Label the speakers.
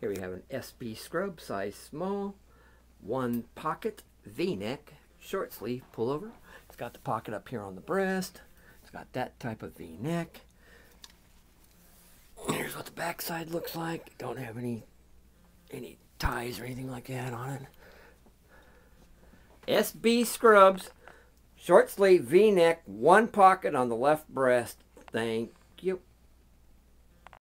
Speaker 1: Here we have an SB scrub, size small, one pocket, V-neck, short sleeve pullover. It's got the pocket up here on the breast. It's got that type of V-neck. Here's what the backside looks like. Don't have any any ties or anything like that on it. SB scrubs, short sleeve V-neck, one pocket on the left breast. Thank you.